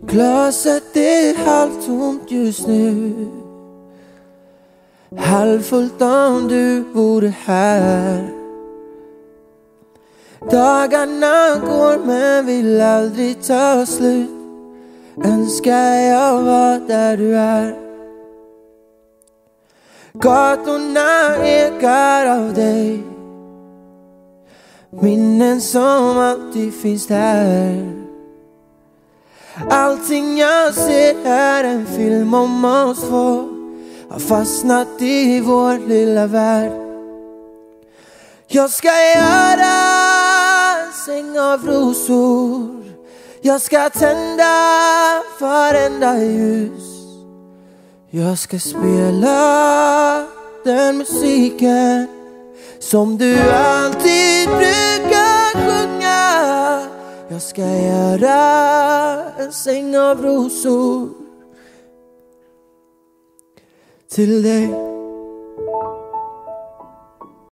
Glaset är halvtomt just nu. Halvfullt om du vore här. Dagarna går men vill aldrig ta slut. Önskar jag var där du är. Gatorna ekar av dig. Minnen som alltid finns där. Allting jag ser är en film om oss två. Har fastnat i vår lilla värld. Jag ska göra en säng av rosor. Jag ska tända varenda ljus. Jag ska spela den musiken som du alltid brukar sjunga. Jag ska göra en säng av rosor till dig